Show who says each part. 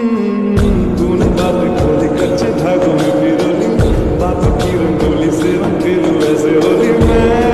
Speaker 1: तूने बात खोली कच्चे धागों में बातों की रंगोली से रंग फिर वैसे होली